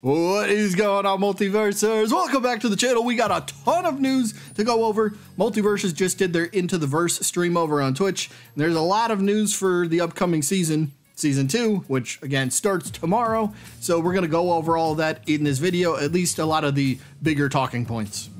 What is going on, multiversers? Welcome back to the channel. We got a ton of news to go over. Multiversus just did their Into the Verse stream over on Twitch. And there's a lot of news for the upcoming season, season two, which again starts tomorrow. So we're gonna go over all that in this video, at least a lot of the bigger talking points.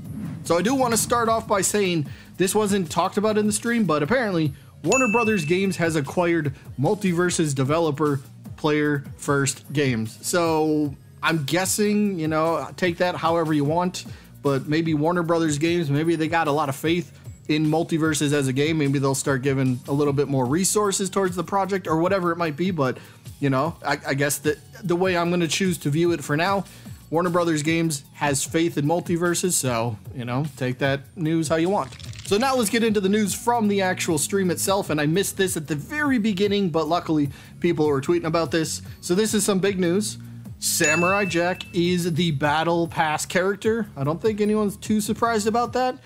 So I do want to start off by saying this wasn't talked about in the stream, but apparently Warner Brothers Games has acquired Multiversus developer Player First Games. So I'm guessing, you know, take that however you want, but maybe Warner Brothers games, maybe they got a lot of faith in Multiversus as a game. Maybe they'll start giving a little bit more resources towards the project or whatever it might be. But, you know, I, I guess that the way I'm going to choose to view it for now, Warner Brothers Games has faith in Multiversus. So, you know, take that news how you want. So now let's get into the news from the actual stream itself. And I missed this at the very beginning, but luckily people were tweeting about this. So this is some big news. Samurai Jack is the Battle Pass character. I don't think anyone's too surprised about that.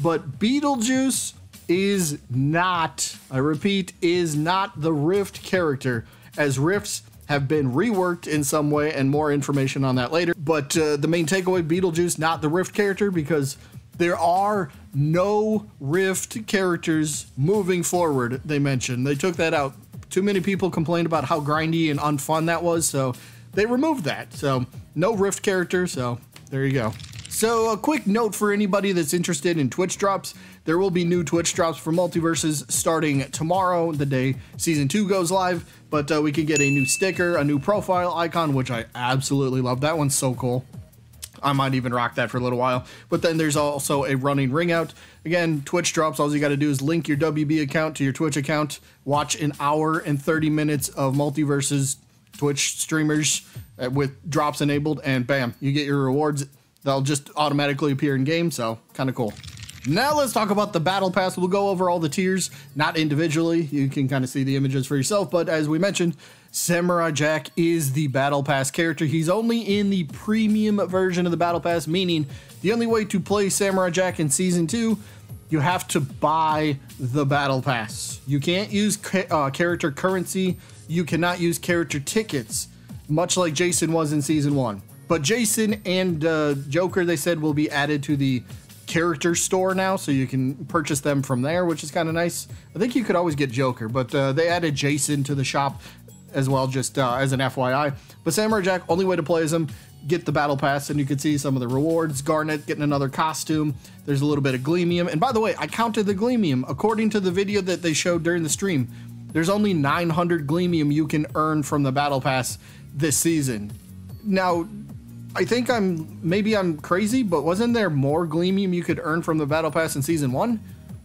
But Beetlejuice is not, I repeat, is not the Rift character, as Rifts have been reworked in some way, and more information on that later. But uh, the main takeaway Beetlejuice, not the Rift character, because there are no Rift characters moving forward, they mentioned. They took that out. Too many people complained about how grindy and unfun that was, so they removed that. So no Rift character, so there you go. So a quick note for anybody that's interested in Twitch drops, there will be new Twitch drops for Multiversus starting tomorrow, the day Season 2 goes live, but uh, we can get a new sticker, a new profile icon, which I absolutely love. That one's so cool. I might even rock that for a little while. But then there's also a running ring out. Again, Twitch drops. All you got to do is link your WB account to your Twitch account, watch an hour and 30 minutes of Multiversus Twitch streamers uh, with drops enabled, and bam, you get your rewards. They'll just automatically appear in game, so kind of cool. Now let's talk about the battle pass. We'll go over all the tiers, not individually. You can kind of see the images for yourself, but as we mentioned, Samurai Jack is the battle pass character. He's only in the premium version of the battle pass, meaning the only way to play Samurai Jack in season two, you have to buy the battle pass. You can't use uh, character currency you cannot use character tickets, much like Jason was in season one. But Jason and uh, Joker, they said, will be added to the character store now, so you can purchase them from there, which is kind of nice. I think you could always get Joker, but uh, they added Jason to the shop as well, just uh, as an FYI. But Samurai Jack, only way to play as him, get the battle pass, and you can see some of the rewards. Garnet getting another costume. There's a little bit of Gleamium, and by the way, I counted the Gleamium according to the video that they showed during the stream. There's only 900 Gleamium you can earn from the Battle Pass this season. Now, I think I'm maybe I'm crazy, but wasn't there more Gleamium you could earn from the Battle Pass in season one?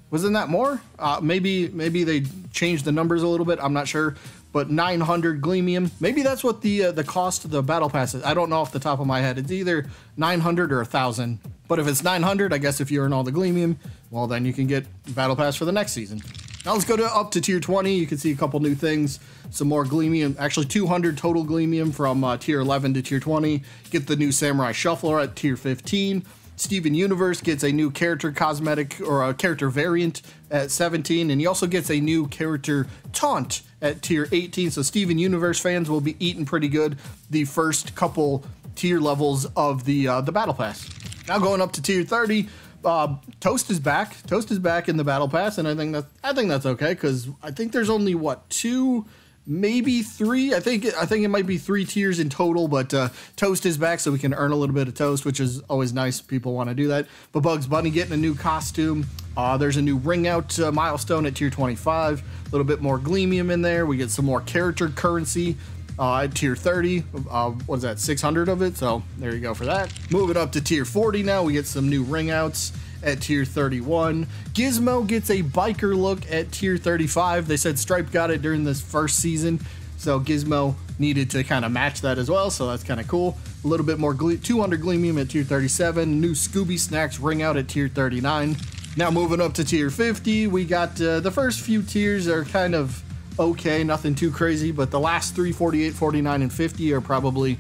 Wasn't that more? Uh, maybe maybe they changed the numbers a little bit. I'm not sure, but 900 Gleamium. Maybe that's what the uh, the cost of the Battle Pass is. I don't know off the top of my head. It's either 900 or 1,000. But if it's 900, I guess if you earn all the Gleamium, well then you can get Battle Pass for the next season. Now let's go to up to tier 20. You can see a couple new things. Some more Gleamium, actually 200 total Gleamium from uh, tier 11 to tier 20. Get the new Samurai Shuffler at tier 15. Steven Universe gets a new character cosmetic or a character variant at 17, and he also gets a new character taunt at tier 18. So Steven Universe fans will be eating pretty good the first couple tier levels of the uh, the battle pass. Now going up to tier 30, uh, Toast is back. Toast is back in the battle pass, and I think that I think that's okay because I think there's only what two, maybe three. I think I think it might be three tiers in total. But uh, Toast is back, so we can earn a little bit of toast, which is always nice. People want to do that. But Bugs Bunny getting a new costume. Uh, there's a new ring out uh, milestone at tier 25. A little bit more Gleamium in there. We get some more character currency uh, at tier 30. Uh, what is that, 600 of it? So there you go for that. Moving up to tier 40 now, we get some new ring outs at tier 31. Gizmo gets a biker look at tier 35. They said Stripe got it during this first season, so Gizmo needed to kind of match that as well, so that's kind of cool. A little bit more gle 200 Gleamium at tier 37. New Scooby Snacks ring out at tier 39. Now moving up to tier 50, we got uh, the first few tiers are kind of okay, nothing too crazy, but the last three, 48, 49, and 50 are probably,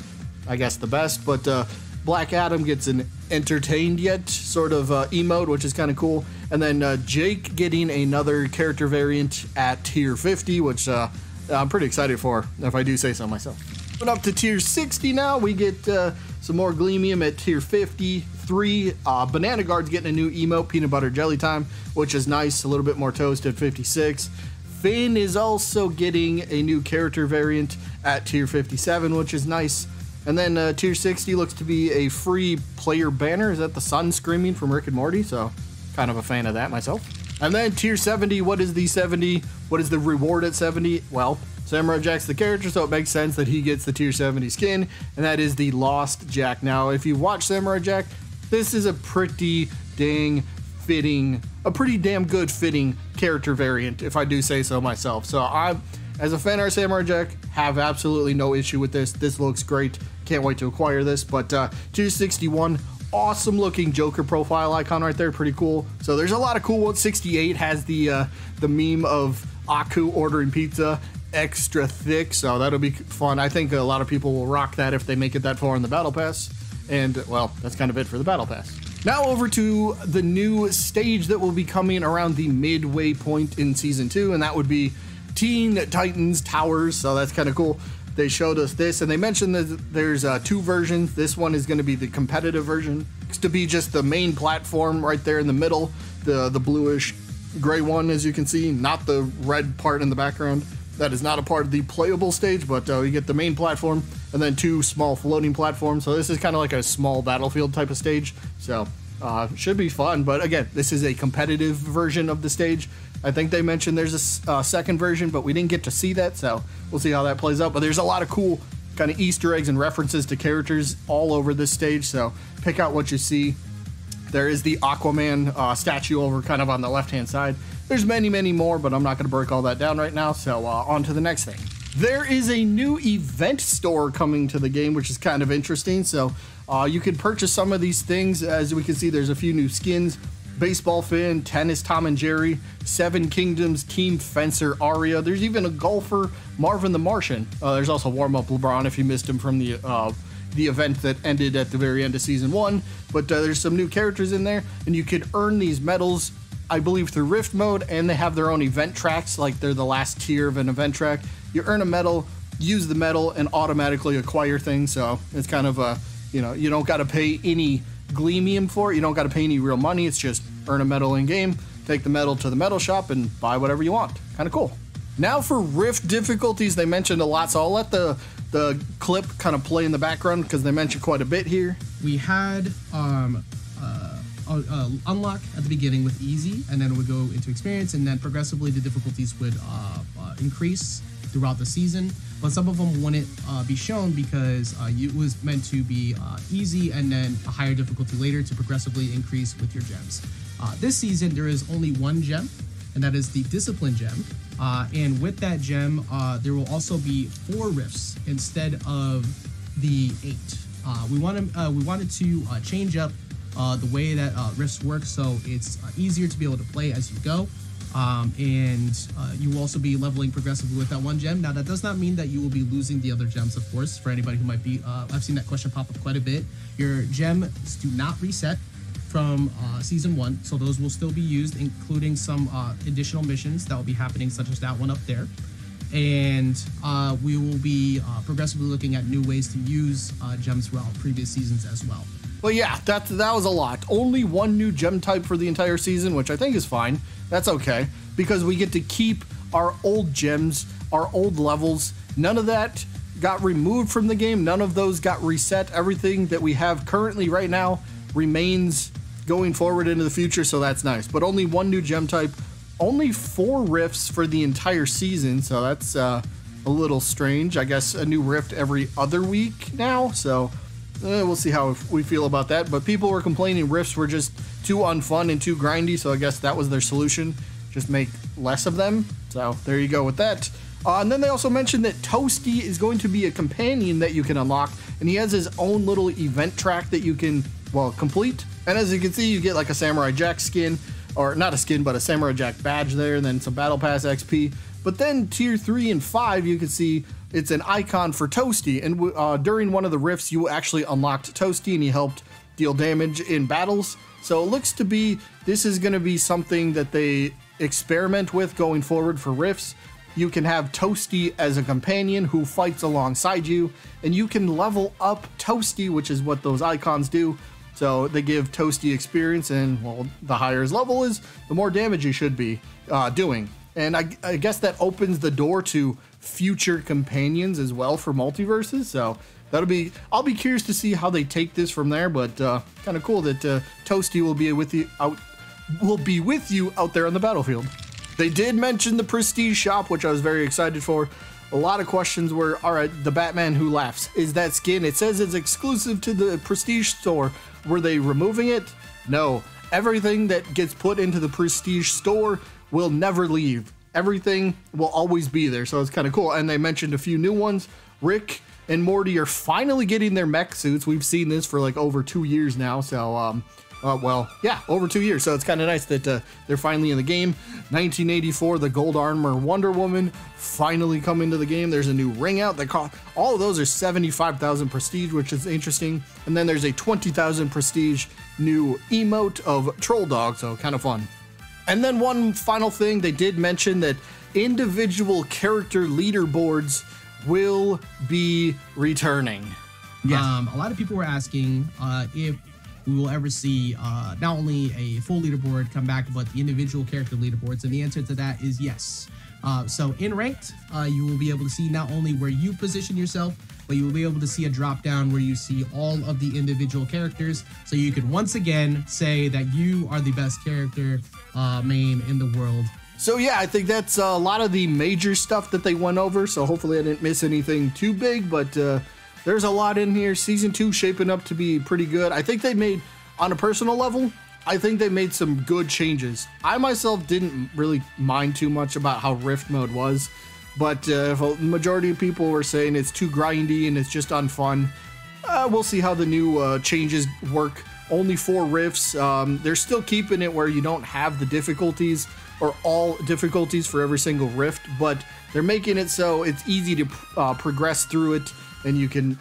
I guess, the best. But uh, Black Adam gets an entertained yet sort of uh, emote, which is kind of cool. And then uh, Jake getting another character variant at tier 50, which uh, I'm pretty excited for, if I do say so myself. But up to tier 60 now, we get uh, some more Gleamium at tier 53. Uh, Banana Guard's getting a new emote, Peanut Butter Jelly Time, which is nice. A little bit more toast at 56. Finn is also getting a new character variant at tier 57, which is nice. And then uh, tier 60 looks to be a free player banner. Is that the sun screaming from Rick and Morty? So, kind of a fan of that myself. And then tier 70, what is the 70? What is the reward at 70? Well, Samurai Jack's the character, so it makes sense that he gets the tier 70 skin, and that is the Lost Jack. Now, if you watch Samurai Jack, this is a pretty dang fitting, a pretty damn good fitting character variant, if I do say so myself. So I, as a fan of Samurai Jack, have absolutely no issue with this. This looks great. Can't wait to acquire this. But uh, 261, awesome looking Joker profile icon right there. Pretty cool. So there's a lot of cool ones. 68 has the uh, the meme of Aku ordering pizza extra thick. So that'll be fun. I think a lot of people will rock that if they make it that far in the Battle Pass. And well, that's kind of it for the Battle Pass. Now over to the new stage that will be coming around the midway point in season two, and that would be Teen Titans Towers. So that's kind of cool. They showed us this, and they mentioned that there's uh, two versions. This one is going to be the competitive version. It's to be just the main platform right there in the middle, the the bluish gray one, as you can see, not the red part in the background. That is not a part of the playable stage, but uh, you get the main platform and then two small floating platforms. So this is kind of like a small battlefield type of stage. So uh, should be fun. But again, this is a competitive version of the stage. I think they mentioned there's a uh, second version, but we didn't get to see that. So we'll see how that plays out. But there's a lot of cool kind of Easter eggs and references to characters all over this stage. So pick out what you see. There is the Aquaman uh, statue over kind of on the left hand side. There's many, many more, but I'm not going to break all that down right now. So uh, on to the next thing. There is a new event store coming to the game, which is kind of interesting. So uh, you can purchase some of these things. As we can see, there's a few new skins. Baseball Finn, Tennis Tom and Jerry, Seven Kingdoms, Team Fencer Arya. There's even a golfer, Marvin the Martian. Uh, there's also Warm Up LeBron if you missed him from the uh, the event that ended at the very end of season one. But uh, there's some new characters in there, and you can earn these medals, I believe, through Rift mode, and they have their own event tracks, like they're the last tier of an event track you earn a medal, use the medal, and automatically acquire things. So it's kind of a, you know, you don't got to pay any Gleamium for it. You don't got to pay any real money. It's just earn a medal in game, take the medal to the medal shop, and buy whatever you want. Kind of cool. Now for Rift difficulties, they mentioned a lot, so I'll let the the clip kind of play in the background because they mentioned quite a bit here. We had um, uh, uh, unlock at the beginning with easy, and then it would go into experience, and then progressively the difficulties would uh, uh increase throughout the season, but some of them wouldn't uh, be shown because uh, it was meant to be uh, easy and then a higher difficulty later to progressively increase with your gems. Uh, this season, there is only one gem, and that is the Discipline gem. Uh, and with that gem, uh, there will also be four rifts instead of the eight. we wanted we wanted to change up the way that rifts work so it's easier to be able to play as you go. Um, and uh, you will also be leveling progressively with that one gem. Now, that does not mean that you will be losing the other gems, of course. For anybody who might be, uh, I've seen that question pop up quite a bit. Your gems do not reset from uh, season one, so those will still be used, including some uh, additional missions that will be happening, such as that one up there. And uh, we will be uh, progressively looking at new ways to use gems throughout previous seasons as well. Well, yeah, that that was a lot. Only one new gem type for the entire season, which I think is fine. That's okay because we get to keep our old gems, our old levels. None of that got removed from the game. None of those got reset. Everything that we have currently right now remains going forward into the future, so that's nice. But only one new gem type, only four rifts for the entire season, so that's uh, a little strange. I guess a new rift every other week now, so Eh, we'll see how we feel about that. But people were complaining rifts were just too unfun and too grindy, so I guess that was their solution. Just make less of them. So there you go with that. Uh, and then they also mentioned that Toasty is going to be a companion that you can unlock, and he has his own little event track that you can, well, complete. And as you can see, you get like a Samurai Jack skin, or not a skin, but a Samurai Jack badge there, and then some Battle Pass XP. But then tier 3 and 5, you can see it's an icon for Toasty, and uh, during one of the rifts, you actually unlocked Toasty, and he helped deal damage in battles. So it looks to be this is going to be something that they experiment with going forward for rifts. you can have Toasty as a companion who fights alongside you, and you can level up Toasty, which is what those icons do. So they give Toasty experience, and well, the higher his level is, the more damage he should be uh, doing. And I, I guess that opens the door to future companions as well for Multiversus. So that'll be I'll be curious to see how they take this from there. But uh, kind of cool that uh, Toasty will be with you out will be with you out there on the battlefield. They did mention the Prestige shop, which I was very excited for. A lot of questions were, all right, the Batman who laughs is that skin? It says it's exclusive to the Prestige store. Were they removing it? No. Everything that gets put into the Prestige store will never leave. Everything will always be there, so it's kind of cool. And they mentioned a few new ones. Rick and Morty are finally getting their mech suits. We've seen this for like over two years now, so um, uh, well, yeah, over two years. So it's kind of nice that uh, they're finally in the game. 1984, the Gold Armor Wonder Woman finally come into the game. There's a new ring out. They call all of those are 75,000 prestige, which is interesting. And then there's a 20,000 prestige new emote of Troll Dog, so kind of fun. And then one final thing, they did mention that individual character leaderboards will be returning. Yeah. Um, a lot of people were asking uh, if we will ever see uh, not only a full leaderboard come back, but the individual character leaderboards. And the answer to that is yes. Uh, so in ranked, uh, you will be able to see not only where you position yourself, but you will be able to see a drop down where you see all of the individual characters. So you can once again say that you are the best character uh, main in the world. So yeah, I think that's a lot of the major stuff that they went over. So hopefully I didn't miss anything too big, but uh, there's a lot in here. Season two shaping up to be pretty good. I think they made, on a personal level, I think they made some good changes. I myself didn't really mind too much about how Rift mode was, but uh, if a majority of people were saying it's too grindy and it's just unfun, uh, we'll see how the new uh, changes work. Only four rifts. Um, they're still keeping it where you don't have the difficulties or all difficulties for every single rift, but they're making it so it's easy to uh, progress through it and you can.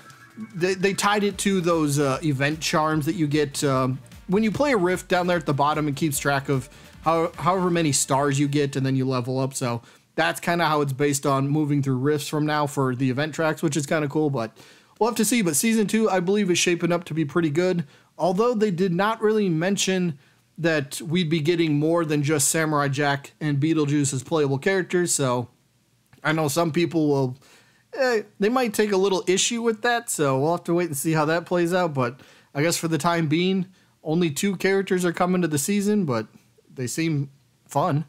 They, they tied it to those uh, event charms that you get um, when you play a rift down there at the bottom. It keeps track of how, however many stars you get, and then you level up. So that's kind of how it's based on moving through rifts from now for the event tracks, which is kind of cool. But we'll have to see. But season two, I believe, is shaping up to be pretty good. Although they did not really mention that we'd be getting more than just Samurai Jack and Beetlejuice as playable characters. So I know some people will eh, they might take a little issue with that, so we'll have to wait and see how that plays out. But I guess for the time being, only two characters are coming to the season, but they seem fun.